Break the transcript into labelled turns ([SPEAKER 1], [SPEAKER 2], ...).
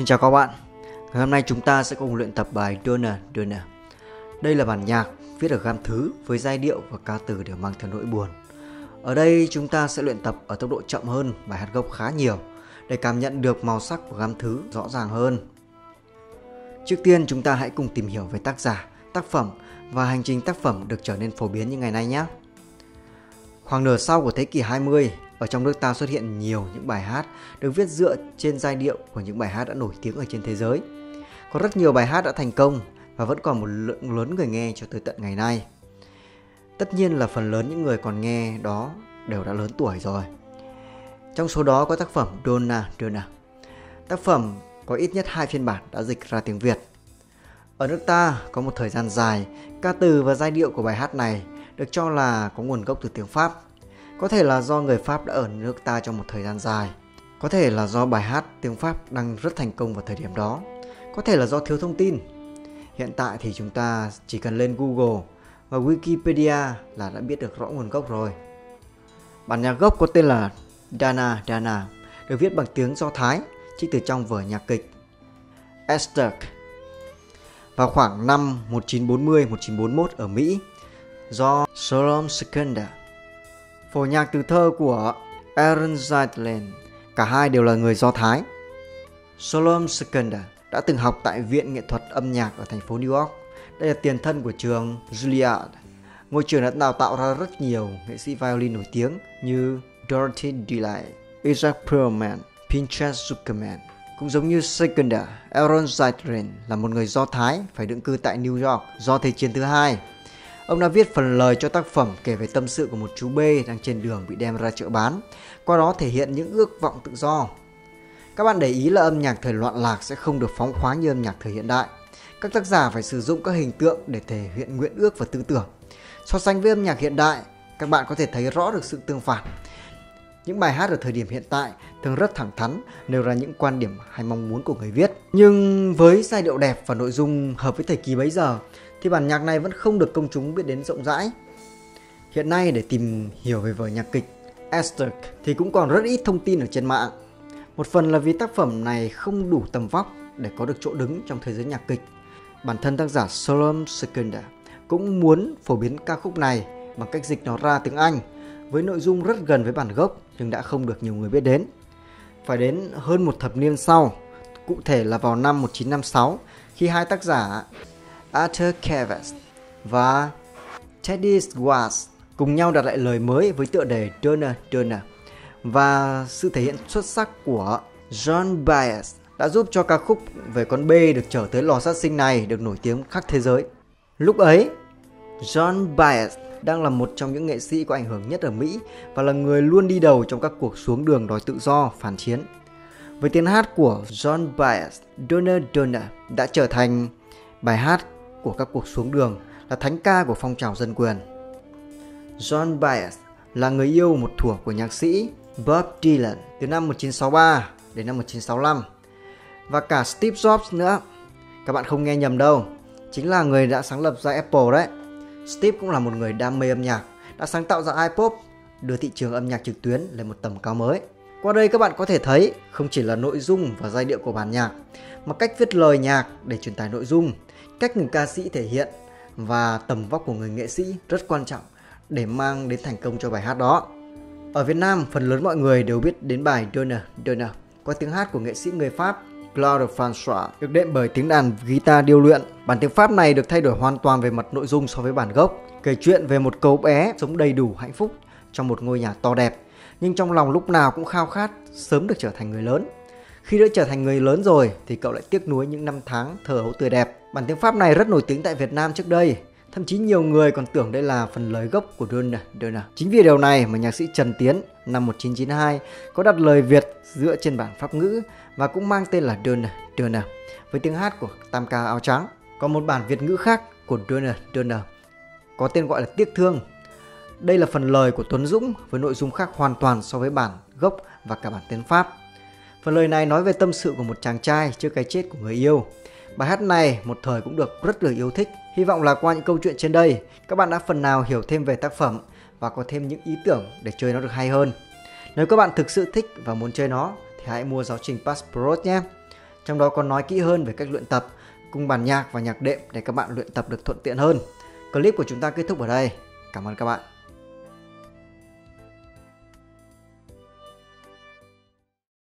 [SPEAKER 1] Xin chào các bạn. Ngày hôm nay chúng ta sẽ cùng luyện tập bài Donner Donner. Đây là bản nhạc viết ở gam thứ với giai điệu và ca từ đều mang theo nỗi buồn. Ở đây chúng ta sẽ luyện tập ở tốc độ chậm hơn bài hát gốc khá nhiều để cảm nhận được màu sắc của gam thứ rõ ràng hơn. Trước tiên chúng ta hãy cùng tìm hiểu về tác giả, tác phẩm và hành trình tác phẩm được trở nên phổ biến như ngày nay nhé. Khoảng nửa sau của thế kỷ 20, ở trong nước ta xuất hiện nhiều những bài hát được viết dựa trên giai điệu của những bài hát đã nổi tiếng ở trên thế giới. Có rất nhiều bài hát đã thành công và vẫn còn một lượng lớn người nghe cho tới tận ngày nay. Tất nhiên là phần lớn những người còn nghe đó đều đã lớn tuổi rồi. Trong số đó có tác phẩm Donna Donna. Tác phẩm có ít nhất hai phiên bản đã dịch ra tiếng Việt. Ở nước ta có một thời gian dài, ca từ và giai điệu của bài hát này được cho là có nguồn gốc từ tiếng Pháp có thể là do người Pháp đã ở nước ta trong một thời gian dài. Có thể là do bài hát tiếng Pháp đang rất thành công vào thời điểm đó. Có thể là do thiếu thông tin. Hiện tại thì chúng ta chỉ cần lên Google và Wikipedia là đã biết được rõ nguồn gốc rồi. Bản nhạc gốc có tên là Dana Dana, được viết bằng tiếng Do Thái, trích từ trong vở nhạc kịch Esther. Vào khoảng năm 1940-1941 ở Mỹ, do Solomon Sikander phổ nhạc từ thơ của Aaron Zeitland. Cả hai đều là người Do Thái. Solomon Sekunda đã từng học tại Viện Nghệ thuật âm nhạc ở thành phố New York. Đây là tiền thân của trường Juilliard. Ngôi trường đã đào tạo ra rất nhiều nghệ sĩ violin nổi tiếng như Dorothy Delight, Isaac Perlman, Pinchas Zuckerman. Cũng giống như Sekunda, Aaron Zeitland là một người Do Thái phải định cư tại New York do Thế chiến thứ hai Ông đã viết phần lời cho tác phẩm kể về tâm sự của một chú bê đang trên đường bị đem ra chợ bán, qua đó thể hiện những ước vọng tự do. Các bạn để ý là âm nhạc thời loạn lạc sẽ không được phóng khoáng như âm nhạc thời hiện đại. Các tác giả phải sử dụng các hình tượng để thể hiện nguyện ước và tư tưởng. So sánh với âm nhạc hiện đại, các bạn có thể thấy rõ được sự tương phản. Những bài hát ở thời điểm hiện tại thường rất thẳng thắn, nêu ra những quan điểm hay mong muốn của người viết. Nhưng với giai điệu đẹp và nội dung hợp với thời kỳ bấy giờ, thì bản nhạc này vẫn không được công chúng biết đến rộng rãi. Hiện nay để tìm hiểu về vở nhạc kịch Esther thì cũng còn rất ít thông tin ở trên mạng. Một phần là vì tác phẩm này không đủ tầm vóc để có được chỗ đứng trong thế giới nhạc kịch. Bản thân tác giả Solomon Sekunda cũng muốn phổ biến ca khúc này bằng cách dịch nó ra tiếng Anh với nội dung rất gần với bản gốc nhưng đã không được nhiều người biết đến. Phải đến hơn một thập niên sau, cụ thể là vào năm 1956 khi hai tác giả Arthur Kevas và Teddy Swartz cùng nhau đặt lại lời mới với tựa đề Donna Donna và sự thể hiện xuất sắc của John Baez đã giúp cho ca khúc về con bê được trở tới lò sát sinh này được nổi tiếng khắp thế giới. Lúc ấy, John Baez đang là một trong những nghệ sĩ có ảnh hưởng nhất ở Mỹ và là người luôn đi đầu trong các cuộc xuống đường đòi tự do, phản chiến. Với tiếng hát của John Baez, Donna Donna đã trở thành bài hát của các cuộc xuống đường là thánh ca của phong trào dân quyền. John Baez là người yêu một thuở của nhạc sĩ Bob Dylan từ năm 1963 đến năm 1965 và cả Steve Jobs nữa. Các bạn không nghe nhầm đâu, chính là người đã sáng lập ra Apple đấy. Steve cũng là một người đam mê âm nhạc, đã sáng tạo ra iPod, đưa thị trường âm nhạc trực tuyến lên một tầm cao mới. Qua đây các bạn có thể thấy không chỉ là nội dung và giai điệu của bản nhạc, mà cách viết lời nhạc để truyền tải nội dung cách người ca sĩ thể hiện và tầm vóc của người nghệ sĩ rất quan trọng để mang đến thành công cho bài hát đó. Ở Việt Nam, phần lớn mọi người đều biết đến bài Donna Donna qua tiếng hát của nghệ sĩ người Pháp Claude François được đệm bởi tiếng đàn guitar điêu luyện. Bản tiếng Pháp này được thay đổi hoàn toàn về mặt nội dung so với bản gốc, kể chuyện về một cậu bé sống đầy đủ hạnh phúc trong một ngôi nhà to đẹp, nhưng trong lòng lúc nào cũng khao khát sớm được trở thành người lớn. Khi đã trở thành người lớn rồi thì cậu lại tiếc nuối những năm tháng thờ hấu tươi đẹp. Bản tiếng Pháp này rất nổi tiếng tại Việt Nam trước đây. Thậm chí nhiều người còn tưởng đây là phần lời gốc của Donna Donna. Chính vì điều này mà nhạc sĩ Trần Tiến năm 1992 có đặt lời Việt dựa trên bản Pháp ngữ và cũng mang tên là Donna Donna với tiếng hát của Tam ca áo trắng. Còn một bản Việt ngữ khác của Donna Donna có tên gọi là Tiếc thương. Đây là phần lời của Tuấn Dũng với nội dung khác hoàn toàn so với bản gốc và cả bản tiếng Pháp. Phần lời này nói về tâm sự của một chàng trai trước cái chết của người yêu. Bài hát này một thời cũng được rất được yêu thích. Hy vọng là qua những câu chuyện trên đây, các bạn đã phần nào hiểu thêm về tác phẩm và có thêm những ý tưởng để chơi nó được hay hơn. Nếu các bạn thực sự thích và muốn chơi nó thì hãy mua giáo trình Passport nhé. trong đó còn nói kỹ hơn về cách luyện tập cùng bản nhạc và nhạc đệm để các bạn luyện tập được thuận tiện hơn. Clip của chúng ta kết thúc ở đây. Cảm ơn các bạn.